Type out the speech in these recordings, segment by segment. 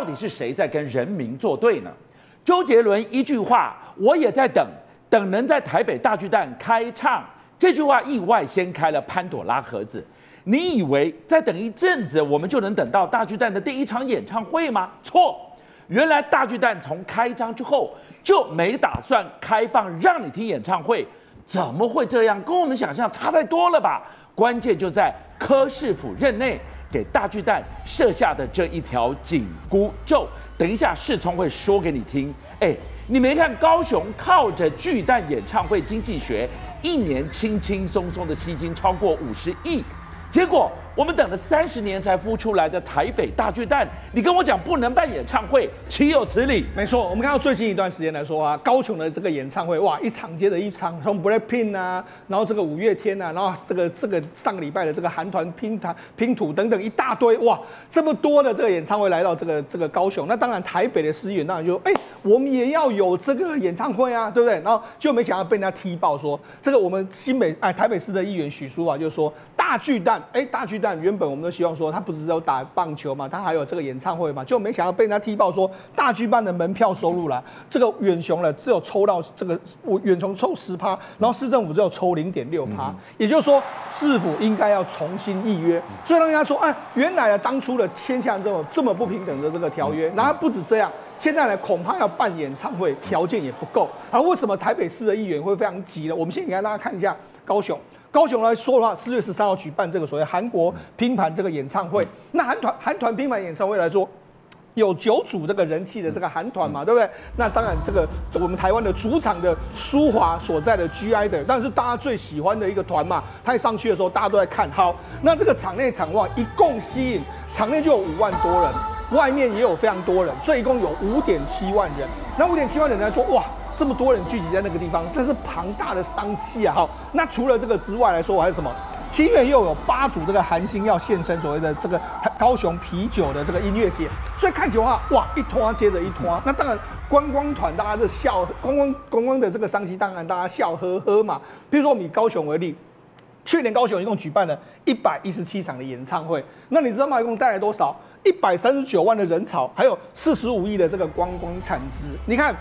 到底是谁在跟人民作对呢？周杰伦一句话，我也在等，等能在台北大巨蛋开唱。这句话意外掀开了潘朵拉盒子。你以为再等一阵子，我们就能等到大巨蛋的第一场演唱会吗？错，原来大巨蛋从开张之后就没打算开放让你听演唱会，怎么会这样？跟我们想象差太多了吧？关键就在柯市府任内给大巨蛋设下的这一条紧箍咒。等一下，世聪会说给你听。哎，你没看高雄靠着巨蛋演唱会经济学，一年轻轻松松的吸金超过五十亿，结果。我们等了三十年才孵出来的台北大巨蛋，你跟我讲不能办演唱会，岂有此理？没错，我们看到最近一段时间来说啊，高雄的这个演唱会，哇，一场接着一场，从 Blackpink 啊，然后这个五月天啊，然后这个这个上个礼拜的这个韩团拼团拼图等等一大堆，哇，这么多的这个演唱会来到这个这个高雄，那当然台北的市议员当然就哎，我们也要有这个演唱会啊，对不对？然后就没想到被人家踢爆说，这个我们新北哎台北市的议员许淑华就说大巨蛋，哎大巨蛋。但原本我们都希望说，他不只是有打棒球嘛，他还有这个演唱会嘛，就没想到被人家踢爆说，大巨办的门票收入了，这个远雄了只有抽到这个我远雄抽十趴，然后市政府只有抽零点六趴，也就是说市府应该要重新预约，所以让人家说，哎，原来啊当初的天下这种这么不平等的这个条约，然后不止这样，现在呢恐怕要办演唱会条件也不够，而为什么台北市的议员会非常急呢？我们先给大家看一下高雄。高雄来说的话，四月十三号举办这个所谓韩国拼盘这个演唱会。那韩团韩团拼盘演唱会来说，有九组这个人气的这个韩团嘛，对不对？那当然这个我们台湾的主场的舒华所在的 GI 的，但是大家最喜欢的一个团嘛，他一上去的时候大家都在看好。那这个场内场外一共吸引场内就有五万多人，外面也有非常多人，所以一共有五点七万人。那五点七万人来说，哇！这么多人聚集在那个地方，那是庞大的商机啊！好，那除了这个之外来说，还有什么？七月又有八组这个韩星要现身，所谓的这个高雄啤酒的这个音乐节，所以看起来话，哇，一拖接着一拖。那当然，观光团大家的笑，观光观光的这个商机，当然大家笑呵呵嘛。比如说我们以高雄为例，去年高雄一共举办了一百一十七场的演唱会，那你知道吗？一共带来多少？一百三十九万的人潮，还有四十五亿的这个观光产值。你看。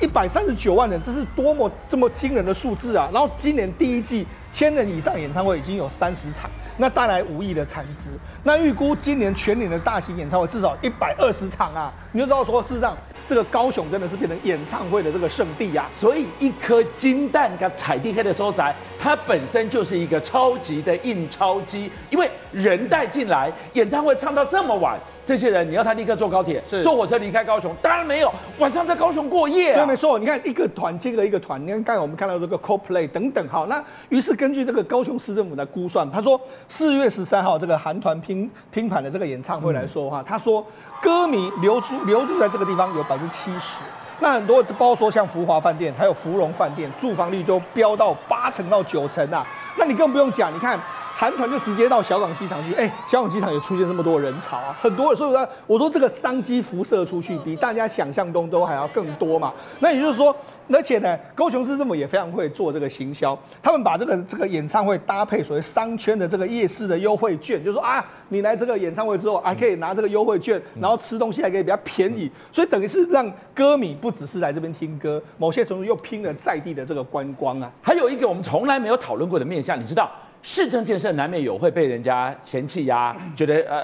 一百三十九万人，这是多么这么惊人的数字啊！然后今年第一季千人以上演唱会已经有三十场，那带来五亿的产值。那预估今年全年的大型演唱会至少一百二十场啊！你就知道说，事实上这个高雄真的是变成演唱会的这个圣地呀。所以一颗金蛋跟彩地黑的收窄，它本身就是一个超级的印钞机，因为人带进来，演唱会唱到这么晚。这些人，你要他立刻坐高铁、坐火车离开高雄？当然没有，晚上在高雄过夜。对，没错。你看一个团接了一个团，你看刚才我们看到这个 CoPlay 等等，好，那于是根据这个高雄市政府的估算，他说四月十三号这个韩团拼拼盘的这个演唱会来说的话，他说歌迷留住留住在这个地方有百分之七十，那很多包括说像福华饭店还有芙蓉饭店住房率都飙到八成到九成啊，那你更不用讲，你看。韩团就直接到小港机场去，哎，小港机场也出现这么多人潮啊，很多，所以说我说这个商机辐射出去，比大家想象中都还要更多嘛。那也就是说，而且呢，高雄市政府也非常会做这个行销，他们把这个这个演唱会搭配所谓商圈的这个夜市的优惠券，就说啊，你来这个演唱会之后，还可以拿这个优惠券，然后吃东西还可以比较便宜，所以等于是让歌迷不只是来这边听歌，某些程度又拼了在地的这个观光啊。还有一个我们从来没有讨论过的面向，你知道？市政建设难免有会被人家嫌弃呀，觉得呃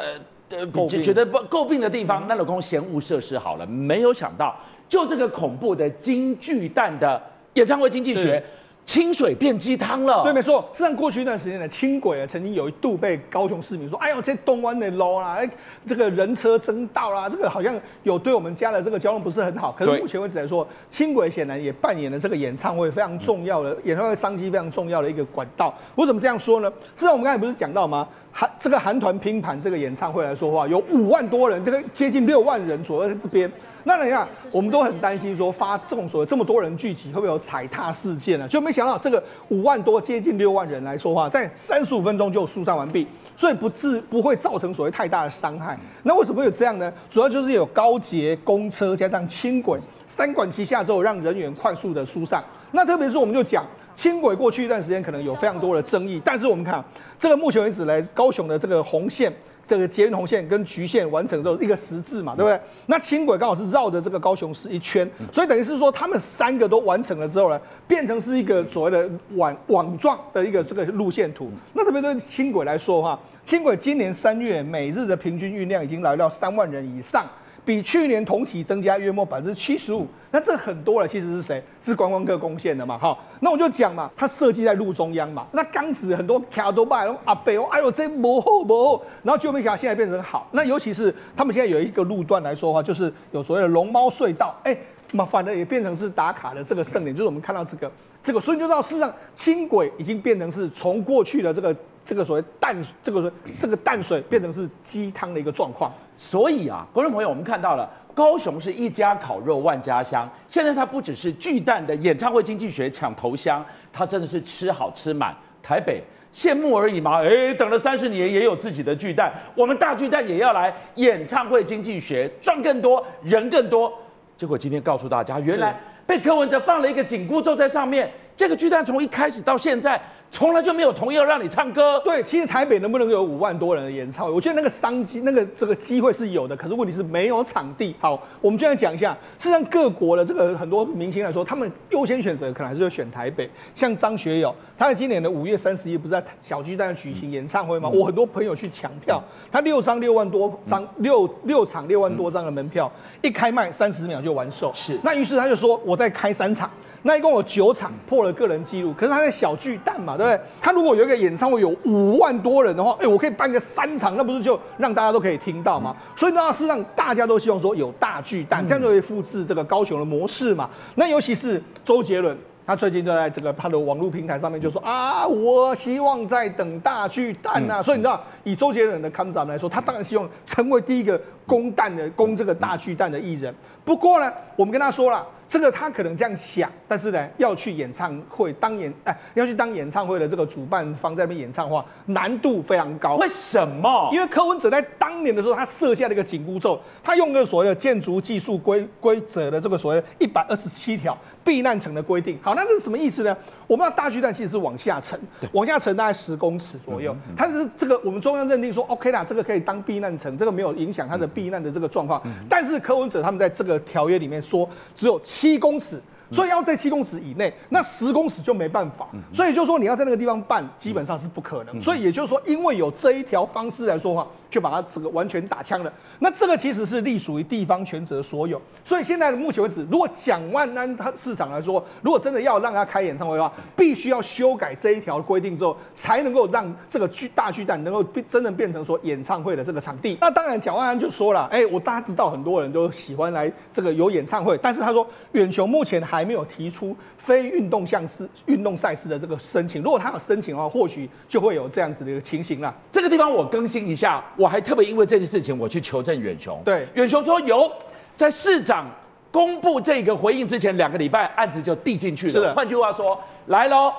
呃觉得不诟病的地方，那老公嫌恶设施好了，没有想到就这个恐怖的金巨蛋的演唱会经济学。清水变鸡汤了，对，没错。实际上过去一段时间呢，轻轨啊，曾经有一度被高雄市民说：“哎呦，这东湾的 low 啦，哎，这个人车争道啦，这个好像有对我们家的这个交通不是很好。”可是目前为止来说，轻轨显然也扮演了这个演唱会非常重要的演唱会商机非常重要的一个管道。我怎么这样说呢？实际上我们刚才不是讲到吗？韩这个韩团拼盘这个演唱会来说话，有五万多人，这个接近六万人左右在这边。那你看，我们都很担心说发这种所谓这么多人聚集会不会有踩踏事件呢？就没想到这个五万多接近六万人来说话，在三十五分钟就疏散完毕，所以不致不会造成所谓太大的伤害。那为什么会有这样呢？主要就是有高捷公车加上轻轨三管齐下之后，让人员快速的疏散。那特别是我们就讲。轻轨过去一段时间可能有非常多的争议，但是我们看这个目前为止来高雄的这个红线这个捷运红线跟局线完成之后，一个十字嘛，对不对？那轻轨刚好是绕着这个高雄市一圈，所以等于是说他们三个都完成了之后呢，变成是一个所谓的网网状的一个这个路线图。那特别对轻轨来说的话，轻轨今年三月每日的平均运量已经来到三万人以上。比去年同期增加约莫百分之七十五，那这很多了。其实是谁？是观光客贡献的嘛？哈，那我就讲嘛，它设计在路中央嘛。那刚子很多卡都拜，阿北哦，哎呦这不好不好，然后就没想现在变成好。那尤其是他们现在有一个路段来说的话，就是有所谓的龙猫隧道，哎，嘛反而也变成是打卡的这个盛典，就是我们看到这个这个，所以就知道事实上轻轨已经变成是从过去的这个这个所谓淡这个这个淡水变成是鸡汤的一个状况。所以啊，观众朋友，我们看到了高雄是一家烤肉万家香。现在它不只是巨蛋的演唱会经济学抢头香，它真的是吃好吃满。台北羡慕而已嘛，哎，等了三十年也有自己的巨蛋，我们大巨蛋也要来演唱会经济学赚更多，人更多。结果今天告诉大家，原来被柯文哲放了一个紧箍咒在上面。这个巨蛋从一开始到现在。从来就没有同意要让你唱歌。对，其实台北能不能有五万多人的演唱会？我觉得那个商机、那个这个机会是有的，可是问题是没有场地。好，我们就来讲一下，事实上各国的这个很多明星来说，他们优先选择可能还是要选台北。像张学友，他在今年的五月三十一不是在小巨蛋举行演唱会吗？我很多朋友去抢票，他六张六万多张，六六场六万多张的门票，一开卖三十秒就完售。是，那于是他就说，我再开三场。那一共有九场破了个人纪录，可是他在小巨蛋嘛，对不对？他如果有一个演唱会有五万多人的话，哎，我可以办个三场，那不是就让大家都可以听到吗？所以呢，事实上大家都希望说有大巨蛋，这样就可以复制这个高雄的模式嘛。那尤其是周杰伦，他最近就在这个他的网络平台上面就说啊，我希望在等大巨蛋呐。所以你知道，以周杰伦的看法来说，他当然希望成为第一个攻蛋的攻这个大巨蛋的艺人。不过呢，我们跟他说了。这个他可能这样想，但是呢，要去演唱会当演哎，要去当演唱会的这个主办方在那边演唱的话，难度非常高。为什么？因为柯文哲在当年的时候，他设下了一个紧箍咒，他用个所谓的建筑技术规规则的这个所谓一百二十七条避难层的规定。好，那这是什么意思呢？我们要大巨蛋其实是往下沉，往下沉大概十公尺左右。它是这个我们中央认定说 OK 啦，这个可以当避难层，这个没有影响它的避难的这个状况。但是柯文哲他们在这个条约里面说，只有七公尺。所以要在七公尺以内，那十公尺就没办法。所以就说你要在那个地方办，基本上是不可能。所以也就是说，因为有这一条方式来说话。就把它这个完全打枪了。那这个其实是隶属于地方权责所有。所以现在目前为止，如果蒋万安他市场来说，如果真的要让他开演唱会的话，必须要修改这一条规定之后，才能够让这个巨大巨蛋能够变真正变成说演唱会的这个场地。那当然，蒋万安就说了，哎，我大家知道很多人都喜欢来这个有演唱会，但是他说远雄目前还没有提出非运动项事运动赛事的这个申请。如果他有申请的话，或许就会有这样子的一个情形了。这个地方我更新一下。我还特别因为这件事情，我去求证远雄。对，远雄说有，在市长公布这个回应之前两个礼拜，案子就递进去了。是的，换句话说，来喽，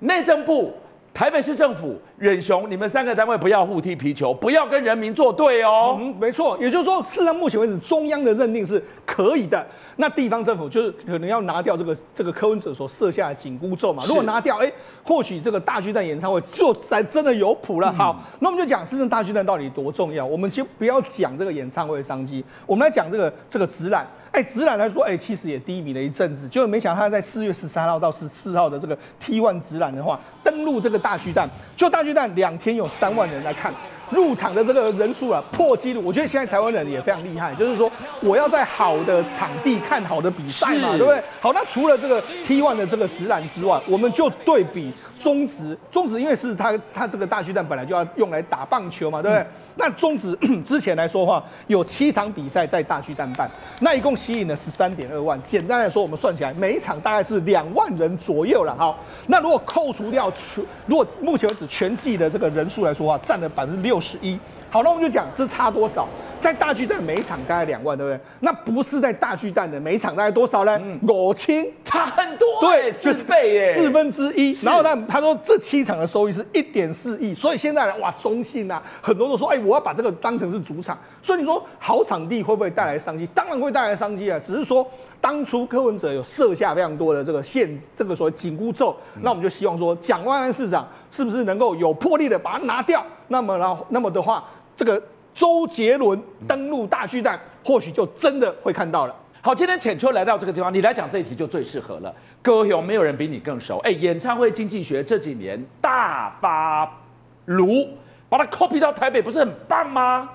内政部。台北市政府、远雄，你们三个单位不要互踢皮球，不要跟人民作对哦。嗯，没错，也就是说，事实上目前为止，中央的认定是可以的。那地方政府就是可能要拿掉这个这个柯文哲所设下的紧箍咒嘛。如果拿掉，哎，或许这个大巨蛋演唱会就才真的有谱了。好，那我们就讲，市政大巨蛋到底多重要？我们就不要讲这个演唱会的商机，我们来讲这个这个直览。哎，直览来说，哎，其实也低迷了一阵子，就没想到他在四月十三号到十四号的这个 T one 直览的话，登陆这个大巨蛋，就大巨蛋两天有三万人来看，入场的这个人数啊破纪录。我觉得现在台湾人也非常厉害，就是说我要在好的场地看好的比赛嘛，对不对？好，那除了这个 T one 的这个直男之外，我们就对比中职，中职因为是他他这个大巨蛋本来就要用来打棒球嘛，对不对？那中职 之前来说话，有七场比赛在大巨蛋办，那一共吸引了十三点二万。简单来说，我们算起来，每一场大概是两万人左右了。好，那如果扣除掉全，如果目前为止全季的这个人数来说话，占了百分之六十一。好，那我们就讲这差多少？在大巨蛋每一场大概两万，对不对？那不是在大巨蛋的每一场大概多少呢？五千，差很多，对，四倍耶，四分之一。然后呢，他说这七场的收益是一点四亿，所以现在哇，中信啊，很多都说，哎，我要把这个当成是主场。所以你说好场地会不会带来商机？当然会带来商机啊，只是说当初柯文哲有设下非常多的这个限，这个所谓紧箍咒，那我们就希望说，蒋万安市长是不是能够有魄力的把它拿掉？那么然后那么的话。这个周杰伦登陆大巨蛋，或许就真的会看到了。好，今天浅秋来到这个地方，你来讲这一题就最适合了。歌雄没有人比你更熟，哎，演唱会经济学这几年大发炉，把它 copy 到台北，不是很棒吗？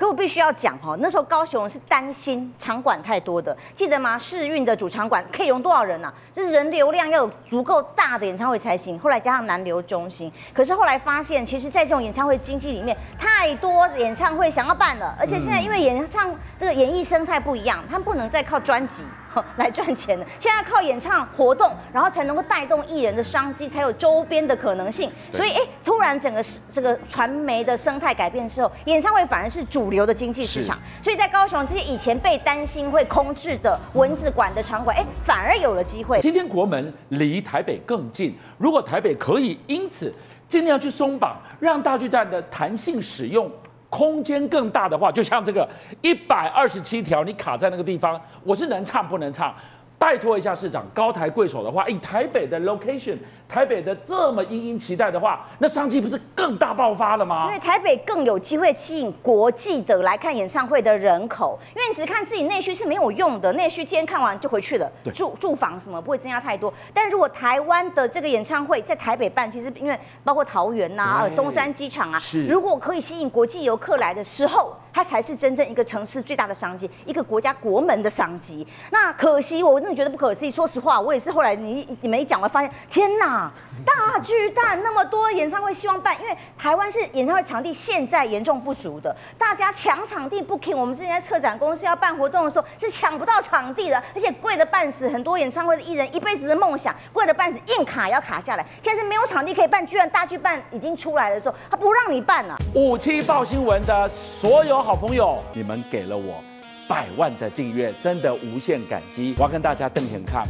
可我必须要讲哈，那时候高雄是担心场馆太多的，记得吗？试运的主场馆可以容多少人啊？这是人流量要有足够大的演唱会才行。后来加上南流中心，可是后来发现，其实，在这种演唱会经济里面，太多演唱会想要办了，而且现在因为演唱这个演艺生态不一样，他们不能再靠专辑。来赚钱了，现在靠演唱活动，然后才能够带动艺人的商机，才有周边的可能性。所以，哎，突然整个这个传媒的生态改变之后，演唱会反而是主流的经济市场。所以在高雄这些以前被担心会空置的文字馆的场馆，哎，反而有了机会。今天国门离台北更近，如果台北可以因此尽量去松绑，让大巨蛋的弹性使用。空间更大的话，就像这个一百二十七条，你卡在那个地方，我是能唱不能唱。拜托一下市长，高抬贵手的话，以台北的 location，台北的这么殷殷期待的话，那商机不是更大爆发了吗？因为台北更有机会吸引国际的来看演唱会的人口，因为你只看自己内需是没有用的，内需今天看完就回去了，住住房什么不会增加太多。但如果台湾的这个演唱会在台北办，其实因为包括桃园呐、松山机场啊，如果可以吸引国际游客来的时候。它才是真正一个城市最大的商机，一个国家国门的商机。那可惜，我真的觉得不可思议。说实话，我也是后来你你们一讲，我发现天哪，大巨蛋那么多演唱会希望办，因为台湾是演唱会场地现在严重不足的，大家抢场地不 king。我们之前在策展公司要办活动的时候是抢不到场地的，而且贵的半死。很多演唱会的艺人一辈子的梦想，贵的半死，硬卡要卡下来。现在是没有场地可以办，居然大巨蛋已经出来的时候，他不让你办了。五七报新闻的所有。好朋友，你们给了我百万的订阅，真的无限感激。我要跟大家瞪眼看，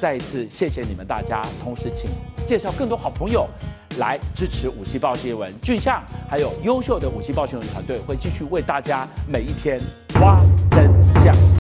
再一次谢谢你们大家。同时，请介绍更多好朋友来支持武器报新闻。俊相还有优秀的武器报新闻团队会继续为大家每一天挖真相。